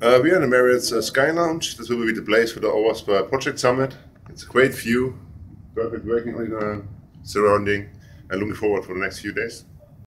Uh, we are in the Marriott's uh, Sky Lounge. This will be the place for the OWASP Project Summit. It's a great view, perfect working uh, surrounding, and looking forward for the next few days.